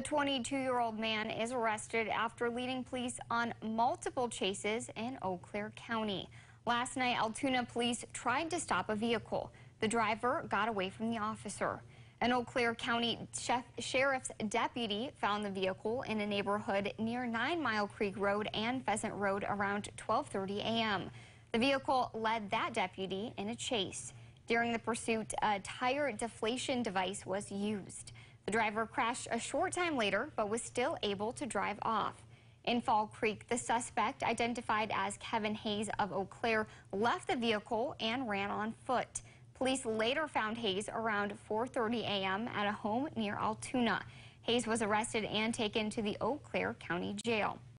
A 22-year-old man is arrested after leading police on multiple chases in Eau Claire County. Last night, Altoona police tried to stop a vehicle. The driver got away from the officer. An Eau Claire County Chef Sheriff's deputy found the vehicle in a neighborhood near Nine Mile Creek Road and Pheasant Road around 12:30 a.m. The vehicle led that deputy in a chase. During the pursuit, a tire deflation device was used. The driver crashed a short time later, but was still able to drive off. In Fall Creek, the suspect, identified as Kevin Hayes of Eau Claire, left the vehicle and ran on foot. Police later found Hayes around 4.30 a.m. at a home near Altoona. Hayes was arrested and taken to the Eau Claire County Jail.